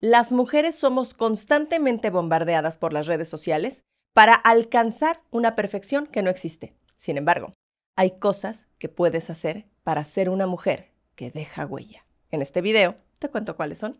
Las mujeres somos constantemente bombardeadas por las redes sociales para alcanzar una perfección que no existe. Sin embargo, hay cosas que puedes hacer para ser una mujer que deja huella. En este video te cuento cuáles son.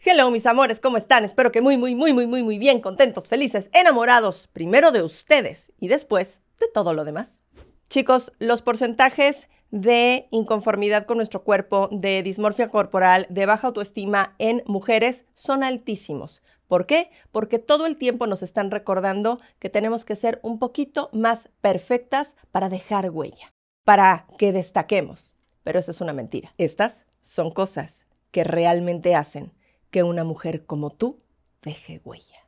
Hello mis amores, ¿cómo están? Espero que muy, muy, muy, muy, muy, muy bien, contentos, felices, enamorados, primero de ustedes y después de todo lo demás. Chicos, los porcentajes de inconformidad con nuestro cuerpo, de dismorfia corporal, de baja autoestima en mujeres son altísimos. ¿Por qué? Porque todo el tiempo nos están recordando que tenemos que ser un poquito más perfectas para dejar huella, para que destaquemos. Pero eso es una mentira. Estas son cosas que realmente hacen que una mujer como tú deje huella.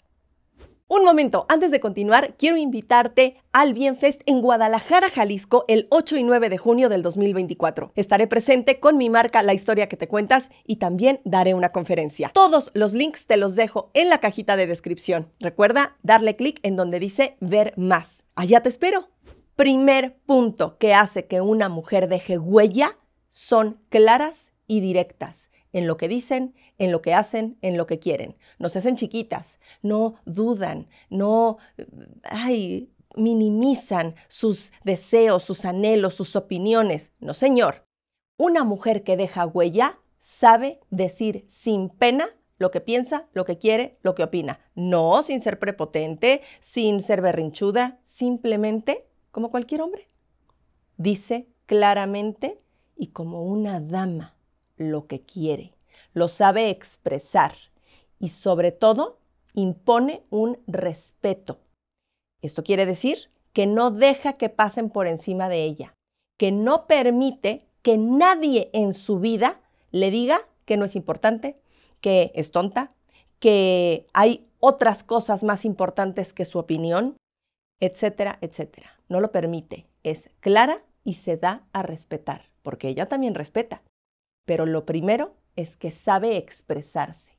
Un momento, antes de continuar, quiero invitarte al Bienfest en Guadalajara, Jalisco, el 8 y 9 de junio del 2024. Estaré presente con mi marca La Historia que te cuentas y también daré una conferencia. Todos los links te los dejo en la cajita de descripción. Recuerda darle clic en donde dice ver más. Allá te espero. Primer punto que hace que una mujer deje huella son claras y directas en lo que dicen, en lo que hacen, en lo que quieren. No se hacen chiquitas, no dudan, no minimizan sus deseos, sus anhelos, sus opiniones. No, señor. Una mujer que deja huella sabe decir sin pena lo que piensa, lo que quiere, lo que opina. No sin ser prepotente, sin ser berrinchuda, simplemente como cualquier hombre. Dice claramente y como una dama lo que quiere, lo sabe expresar y sobre todo impone un respeto. Esto quiere decir que no deja que pasen por encima de ella, que no permite que nadie en su vida le diga que no es importante, que es tonta, que hay otras cosas más importantes que su opinión, etcétera, etcétera. No lo permite, es clara y se da a respetar, porque ella también respeta pero lo primero es que sabe expresarse.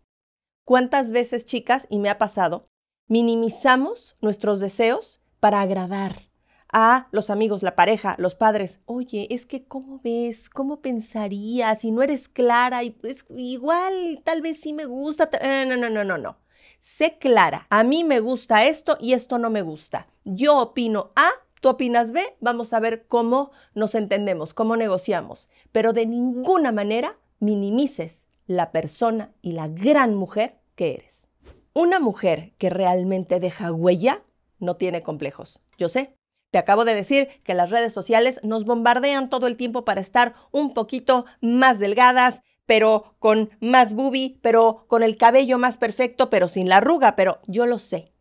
¿Cuántas veces, chicas, y me ha pasado, minimizamos nuestros deseos para agradar a los amigos, la pareja, los padres? Oye, es que ¿cómo ves? ¿Cómo pensarías? Si no eres clara y pues igual tal vez sí me gusta. No, no, no, no, no. Sé clara. A mí me gusta esto y esto no me gusta. Yo opino A Tú opinas B, vamos a ver cómo nos entendemos, cómo negociamos, pero de ninguna manera minimices la persona y la gran mujer que eres. Una mujer que realmente deja huella no tiene complejos. Yo sé, te acabo de decir que las redes sociales nos bombardean todo el tiempo para estar un poquito más delgadas, pero con más boobie, pero con el cabello más perfecto, pero sin la arruga, pero yo lo sé.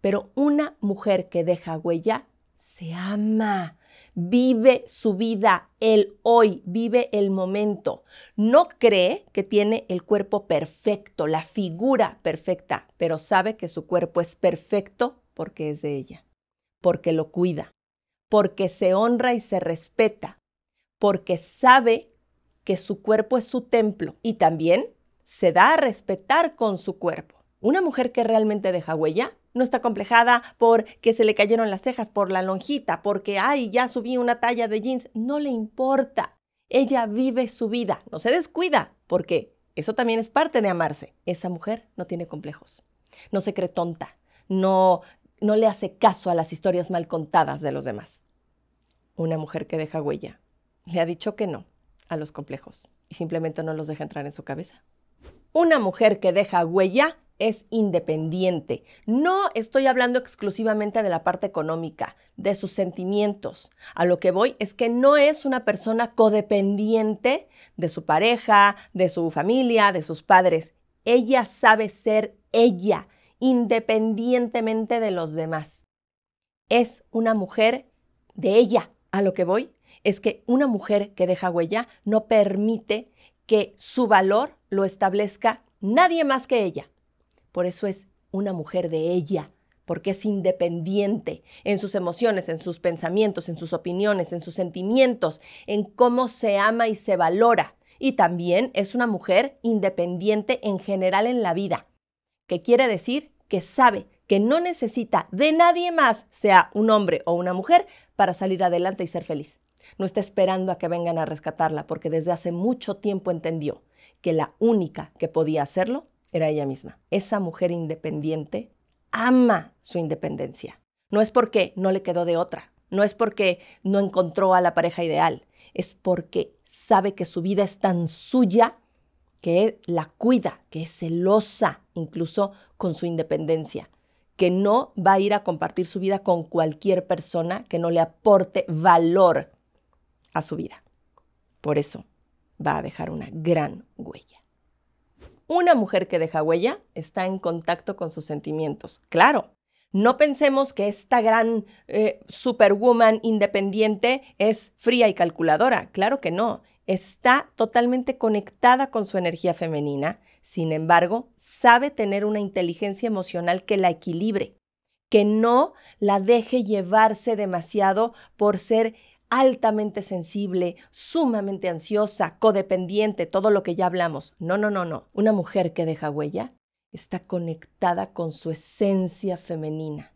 Pero una mujer que deja huella se ama, vive su vida, el hoy, vive el momento. No cree que tiene el cuerpo perfecto, la figura perfecta, pero sabe que su cuerpo es perfecto porque es de ella, porque lo cuida, porque se honra y se respeta, porque sabe que su cuerpo es su templo y también se da a respetar con su cuerpo. Una mujer que realmente deja huella no está complejada porque se le cayeron las cejas por la lonjita, porque, ay, ya subí una talla de jeans. No le importa. Ella vive su vida, no se descuida, porque eso también es parte de amarse. Esa mujer no tiene complejos, no se cree tonta, no, no le hace caso a las historias mal contadas de los demás. Una mujer que deja huella le ha dicho que no a los complejos y simplemente no los deja entrar en su cabeza. Una mujer que deja huella es independiente. No estoy hablando exclusivamente de la parte económica, de sus sentimientos. A lo que voy es que no es una persona codependiente de su pareja, de su familia, de sus padres. Ella sabe ser ella, independientemente de los demás. Es una mujer de ella. A lo que voy es que una mujer que deja huella no permite que su valor lo establezca nadie más que ella. Por eso es una mujer de ella, porque es independiente en sus emociones, en sus pensamientos, en sus opiniones, en sus sentimientos, en cómo se ama y se valora. Y también es una mujer independiente en general en la vida, que quiere decir que sabe que no necesita de nadie más, sea un hombre o una mujer, para salir adelante y ser feliz. No está esperando a que vengan a rescatarla porque desde hace mucho tiempo entendió que la única que podía hacerlo era ella misma. Esa mujer independiente ama su independencia. No es porque no le quedó de otra, no es porque no encontró a la pareja ideal, es porque sabe que su vida es tan suya que la cuida, que es celosa incluso con su independencia, que no va a ir a compartir su vida con cualquier persona que no le aporte valor a su vida. Por eso va a dejar una gran huella. Una mujer que deja huella está en contacto con sus sentimientos. Claro, no pensemos que esta gran eh, superwoman independiente es fría y calculadora. Claro que no. Está totalmente conectada con su energía femenina. Sin embargo, sabe tener una inteligencia emocional que la equilibre, que no la deje llevarse demasiado por ser altamente sensible, sumamente ansiosa, codependiente, todo lo que ya hablamos. No, no, no, no. Una mujer que deja huella está conectada con su esencia femenina.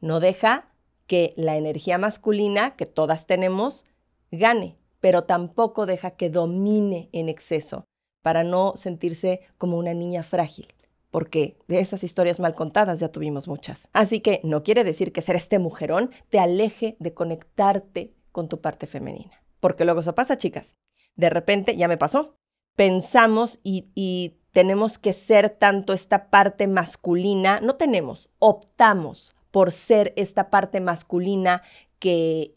No deja que la energía masculina que todas tenemos gane, pero tampoco deja que domine en exceso para no sentirse como una niña frágil porque de esas historias mal contadas ya tuvimos muchas. Así que no quiere decir que ser este mujerón te aleje de conectarte con tu parte femenina. Porque luego eso pasa, chicas. De repente, ya me pasó, pensamos y, y tenemos que ser tanto esta parte masculina, no tenemos, optamos por ser esta parte masculina que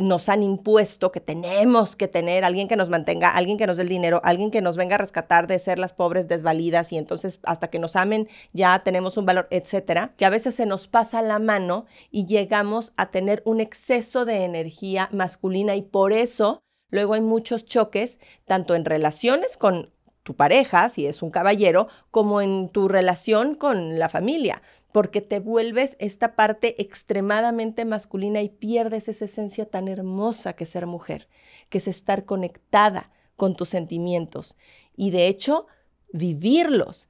nos han impuesto que tenemos que tener alguien que nos mantenga, alguien que nos dé el dinero, alguien que nos venga a rescatar de ser las pobres desvalidas y entonces hasta que nos amen ya tenemos un valor, etcétera, que a veces se nos pasa la mano y llegamos a tener un exceso de energía masculina y por eso luego hay muchos choques tanto en relaciones con tu pareja, si es un caballero, como en tu relación con la familia porque te vuelves esta parte extremadamente masculina y pierdes esa esencia tan hermosa que es ser mujer, que es estar conectada con tus sentimientos. Y de hecho vivirlos,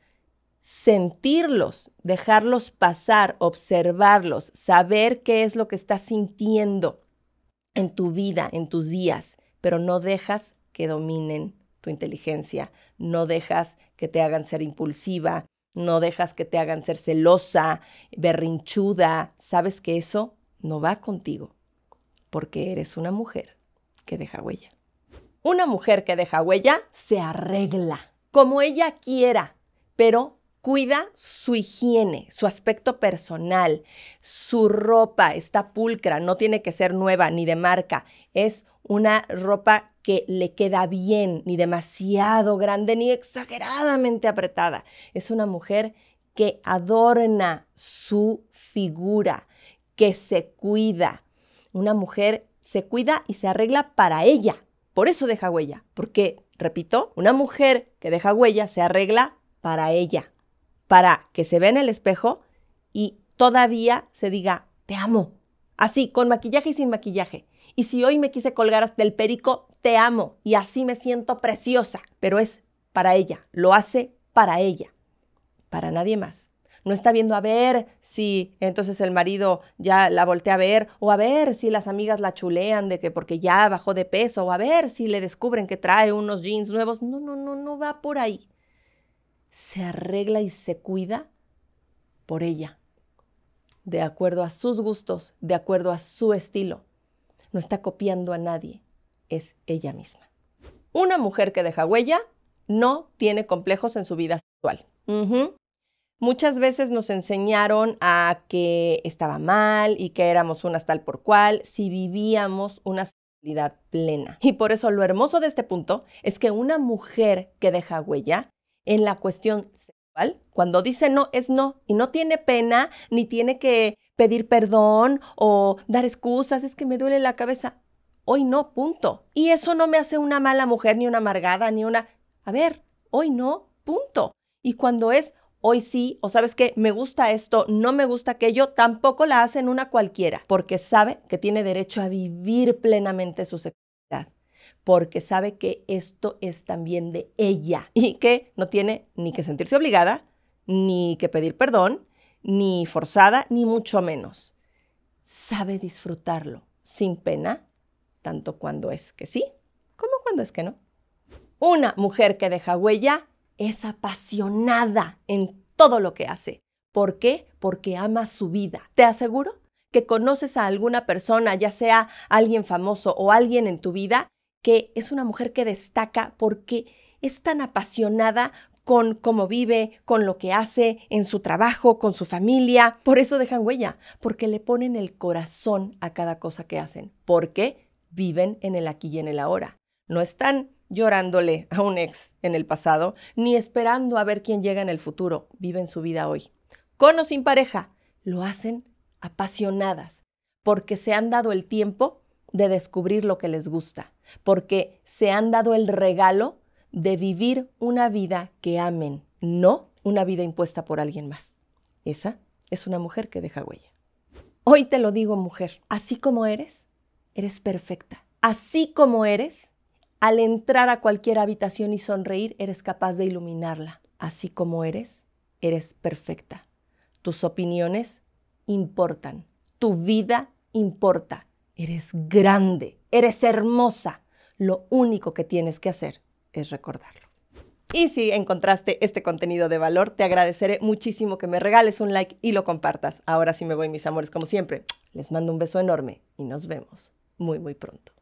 sentirlos, dejarlos pasar, observarlos, saber qué es lo que estás sintiendo en tu vida, en tus días, pero no dejas que dominen tu inteligencia, no dejas que te hagan ser impulsiva, no dejas que te hagan ser celosa, berrinchuda. Sabes que eso no va contigo, porque eres una mujer que deja huella. Una mujer que deja huella se arregla como ella quiera, pero cuida su higiene, su aspecto personal, su ropa está pulcra, no tiene que ser nueva ni de marca, es una ropa que le queda bien, ni demasiado grande, ni exageradamente apretada. Es una mujer que adorna su figura, que se cuida. Una mujer se cuida y se arregla para ella. Por eso deja huella, porque, repito, una mujer que deja huella se arregla para ella, para que se vea en el espejo y todavía se diga, te amo. Así, con maquillaje y sin maquillaje. Y si hoy me quise colgar hasta el perico, te amo y así me siento preciosa. Pero es para ella, lo hace para ella, para nadie más. No está viendo a ver si entonces el marido ya la voltea a ver, o a ver si las amigas la chulean de que porque ya bajó de peso, o a ver si le descubren que trae unos jeans nuevos. No, no, no, no va por ahí. Se arregla y se cuida por ella, de acuerdo a sus gustos, de acuerdo a su estilo no está copiando a nadie, es ella misma. Una mujer que deja huella no tiene complejos en su vida sexual. Muchas veces nos enseñaron a que estaba mal y que éramos unas tal por cual si vivíamos una sexualidad plena. Y por eso lo hermoso de este punto es que una mujer que deja huella en la cuestión sexual, cuando dice no, es no y no tiene pena ni tiene que pedir perdón o dar excusas, es que me duele la cabeza. Hoy no, punto. Y eso no me hace una mala mujer, ni una amargada, ni una... A ver, hoy no, punto. Y cuando es hoy sí, o sabes que me gusta esto, no me gusta aquello, tampoco la hacen una cualquiera, porque sabe que tiene derecho a vivir plenamente su sexualidad, porque sabe que esto es también de ella y que no tiene ni que sentirse obligada, ni que pedir perdón, ni forzada, ni mucho menos. Sabe disfrutarlo sin pena tanto cuando es que sí como cuando es que no. Una mujer que deja huella es apasionada en todo lo que hace. ¿Por qué? Porque ama su vida. Te aseguro que conoces a alguna persona, ya sea alguien famoso o alguien en tu vida, que es una mujer que destaca porque es tan apasionada con cómo vive, con lo que hace en su trabajo, con su familia. Por eso dejan huella, porque le ponen el corazón a cada cosa que hacen. Porque viven en el aquí y en el ahora. No están llorándole a un ex en el pasado, ni esperando a ver quién llega en el futuro. Viven su vida hoy. Con o sin pareja, lo hacen apasionadas, porque se han dado el tiempo de descubrir lo que les gusta, porque se han dado el regalo de vivir una vida que amen, no una vida impuesta por alguien más. Esa es una mujer que deja huella. Hoy te lo digo, mujer, así como eres, eres perfecta. Así como eres, al entrar a cualquier habitación y sonreír, eres capaz de iluminarla. Así como eres, eres perfecta. Tus opiniones importan. Tu vida importa. Eres grande, eres hermosa. Lo único que tienes que hacer es recordarlo. Y si encontraste este contenido de valor, te agradeceré muchísimo que me regales un like y lo compartas. Ahora sí me voy, mis amores, como siempre. Les mando un beso enorme y nos vemos muy, muy pronto.